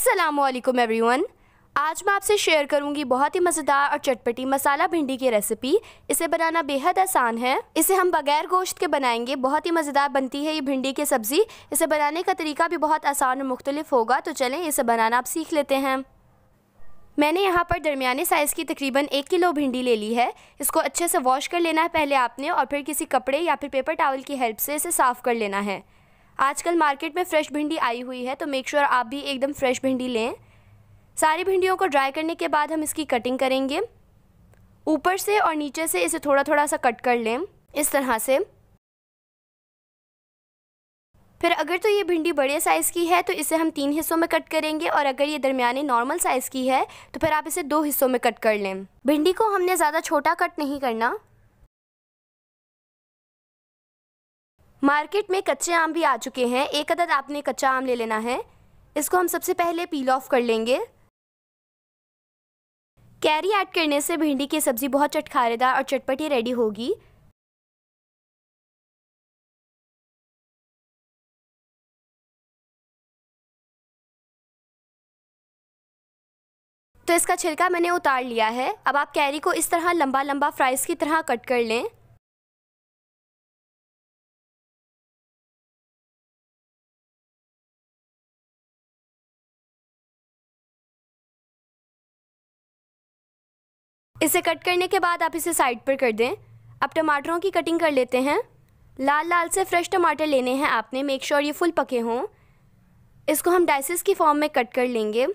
असलकुम एवरीवन आज मैं आपसे शेयर करूँगी बहुत ही मज़ेदार और चटपटी मसाला भिंडी की रेसिपी इसे बनाना बेहद आसान है। इसे हम बगैर गोश्त के बनाएँगे। बहुत ही मज़ेदार बनती है ये भिंडी की सब्ज़ी। इसे बनाने का तरीका भी बहुत आसान और मुख्तलिफ़ होगा। तो चलें, इसे बनाना आप सीख लेते हैं। मैंने यहाँ पर दरमियाने साइज़ की तकरीबन एक किलो भिंडी ले ली है। इसको अच्छे से वॉश कर लेना है पहले आपने और फिर किसी कपड़े या फिर पेपर टावल की हेल्प से इसे साफ़ कर लेना है। आजकल मार्केट में फ़्रेश भिंडी आई हुई है तो मेक श्योर आप भी एकदम फ्रेश भिंडी लें। सारी भिंडियों को ड्राई करने के बाद हम इसकी कटिंग करेंगे। ऊपर से और नीचे से इसे थोड़ा थोड़ा सा कट कर लें, इस तरह से। फिर अगर तो ये भिंडी बड़े साइज़ की है तो इसे हम तीन हिस्सों में कट करेंगे और अगर ये दरमियाने नॉर्मल साइज़ की है तो फिर आप इसे दो हिस्सों में कट कर लें। भिंडी को हमने ज़्यादा छोटा कट नहीं करना। मार्केट में कच्चे आम भी आ चुके हैं। एक अदद आपने कच्चा आम ले लेना है। इसको हम सबसे पहले पील ऑफ़ कर लेंगे। कैरी ऐड करने से भिंडी की सब्ज़ी बहुत चटखारेदार और चटपटी रेडी होगी। तो इसका छिलका मैंने उतार लिया है। अब आप कैरी को इस तरह लंबा लंबा फ्राइज़ की तरह कट कर लें। इसे कट करने के बाद आप इसे साइड पर कर दें। अब टमाटरों की कटिंग कर लेते हैं। लाल लाल से फ्रेश टमाटर लेने हैं आपने। मेक श्योर ये फुल पके हों। इसको हम डाइसिस की फॉर्म में कट कर लेंगे।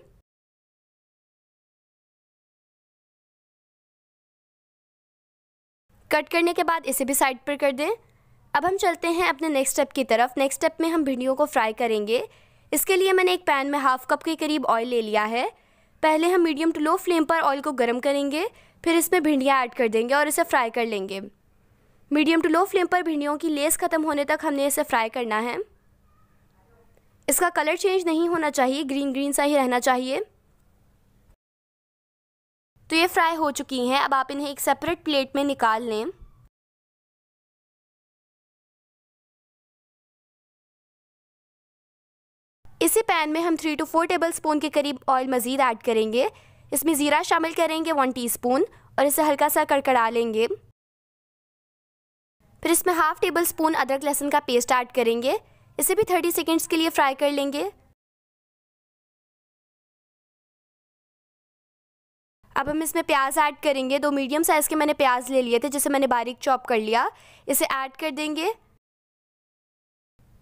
कट करने के बाद इसे भी साइड पर कर दें। अब हम चलते हैं अपने नेक्स्ट स्टेप की तरफ़। नेक्स्ट स्टेप में हम भिंडियों को फ्राई करेंगे। इसके लिए मैंने एक पैन में हाफ़ कप के करीब ऑयल ले लिया है। पहले हम मीडियम टू लो फ्लेम पर ऑयल को गर्म करेंगे। फिर इसमें भिंडियाँ ऐड कर देंगे और इसे फ्राई कर लेंगे। मीडियम टू लो फ्लेम पर भिंडियों की लेस ख़त्म होने तक हमने इसे फ्राई करना है। इसका कलर चेंज नहीं होना चाहिए, ग्रीन ग्रीन सा ही रहना चाहिए। तो ये फ्राई हो चुकी हैं, अब आप इन्हें एक सेपरेट प्लेट में निकाल लें। इसी पैन में हम three to four tablespoon के करीब ऑयल मज़ीद ऐड करेंगे। इसमें ज़ीरा शामिल करेंगे वन टीस्पून और इसे हल्का सा कड़कड़ा लेंगे फिर इसमें हाफ़ टेबल स्पून अदरक लहसुन का पेस्ट ऐड करेंगे। इसे भी थर्टी सेकेंड्स के लिए फ्राई कर लेंगे। अब हम इसमें प्याज ऐड करेंगे। दो मीडियम साइज़ के मैंने प्याज ले लिए थे, जिसे मैंने बारीक चॉप कर लिया। इसे ऐड कर देंगे।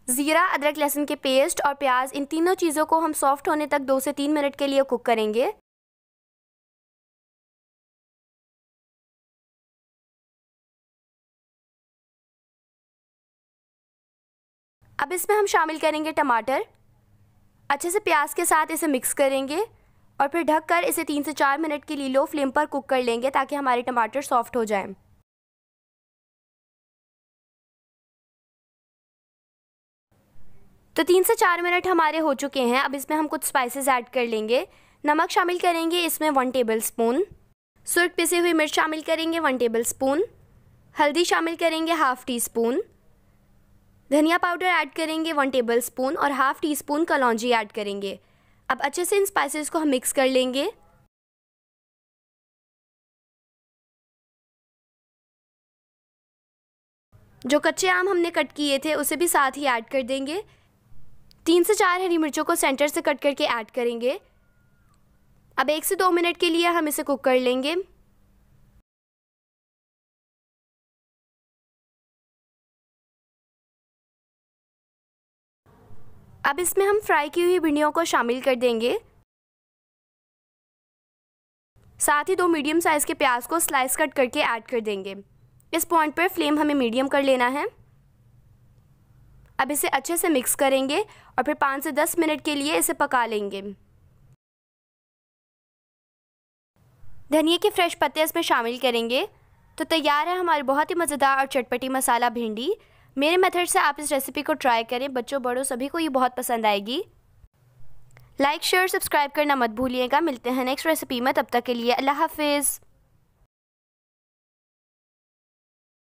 ज़ीरा, अदरक, लहसुन के पेस्ट और प्याज, इन तीनों चीज़ों को हम सॉफ्ट होने तक दो से तीन मिनट के लिए कुक करेंगे। अब इसमें हम शामिल करेंगे टमाटर। अच्छे से प्याज के साथ इसे मिक्स करेंगे और फिर ढककर इसे तीन से चार मिनट के लिए लो फ्लेम पर कुक कर लेंगे ताकि हमारे टमाटर सॉफ्ट हो जाएँ। तो तीन से चार मिनट हमारे हो चुके हैं। अब इसमें हम कुछ स्पाइसेस ऐड कर लेंगे। नमक शामिल करेंगे इसमें वन टेबल स्पून सुर्ख पिसी हुई मिर्च शामिल करेंगे वन टेबल स्पून हल्दी शामिल करेंगे हाफ़ टी स्पून धनिया पाउडर ऐड करेंगे वन टेबल स्पून और हाफ़ टी स्पून कलौजी ऐड करेंगे। अब अच्छे से इन स्पाइसेस को हम मिक्स कर लेंगे। जो कच्चे आम हमने कट किए थे, उसे भी साथ ही ऐड कर देंगे। तीन से चार हरी मिर्चों को सेंटर से कट करके ऐड करेंगे। अब एक से दो मिनट के लिए हम इसे कुक कर लेंगे। अब इसमें हम फ्राई की हुई भिंडियों को शामिल कर देंगे। साथ ही दो मीडियम साइज़ के प्याज को स्लाइस कट करके ऐड कर देंगे। इस पॉइंट पर फ्लेम हमें मीडियम कर लेना है। अब इसे अच्छे से मिक्स करेंगे और फिर पाँच से दस मिनट के लिए इसे पका लेंगे। धनिया के फ्रेश पत्ते इसमें शामिल करेंगे। तो तैयार है हमारी बहुत ही मज़ेदार और चटपटी मसाला भिंडी। मेरे मेथड से आप इस रेसिपी को ट्राई करें। बच्चों, बड़ों, सभी को ये बहुत पसंद आएगी। लाइक शेयर सब्सक्राइब करना मत भूलिएगा। मिलते हैं नेक्स्ट रेसिपी में। तब तक के लिए अल्लाह हाफिज़।